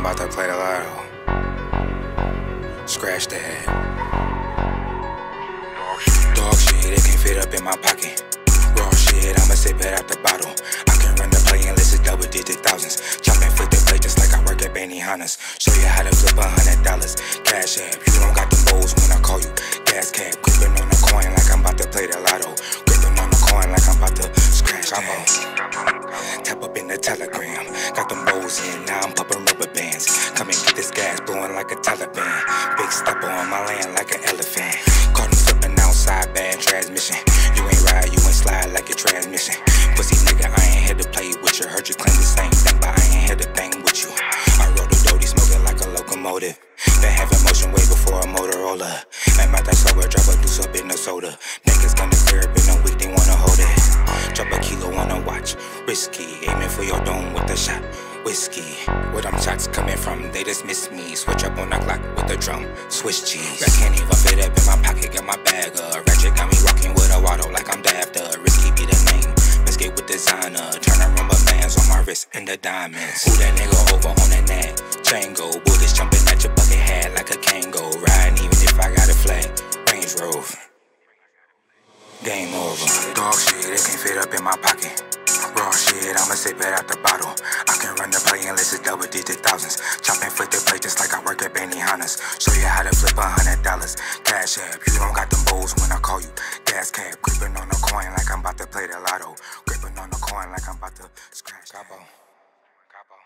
I'm about to play the lotto. Scratch that. Dog shit, it can fit up in my pocket. Raw shit, I'ma sip it out the bottle. I can run the play unless it's double digit thousands. Chop and flip the play just like I work at Benihana's. Show you how to flip a hundred dollars. Cash app, you don't got the bowls when I call you. Gas cap, gripping on the coin like I'm about to play the lotto. Gripping on the coin like I'm about to scratch that. Tap up in the telegram. Got them in, now I'm popping rubber bands. Come and get this gas blowing like a Taliban. Big stepper on my land like an elephant. Caught him flipping outside, bad transmission. You ain't ride, you ain't slide like your transmission. Pussy nigga, I ain't here to play with you. Heard you claim the same thing, but I ain't here to bang with you. I rode a doty, smoking like a locomotive. Been having motion way before a Motorola. Man, my that sober, drop a deuce up in the soda. Niggas gonna clear up in a week, they wanna hold it. Drop a kilo on a watch. Risky, aiming for your dome with a shot. Whiskey, where them shots coming from? They dismiss me. Switch up on the clock with the drum. Swiss cheese. I can't even fit up in my pocket, got my bag up. Ratchet got me walking with a waddle like I'm daft up. Risky be the name. Get with designer. Turn around my bands on my wrist and the diamonds. Who that nigga over on that nag? Django. Bullets jumping at your bucket Game over. Dog shit, it can fit up in my pocket. Raw shit, I'ma sip it out the bottle. I can run the play unless it's double digit thousands. Chop and flip the play just like I work at Benihana's. Show you how to flip a hundred dollars. Cash app, you don't got them bowls when I call you. Gas cap, gripping on the coin like I'm about to play the lotto. Gripping on the coin like I'm about to scratch. Capo. Capo.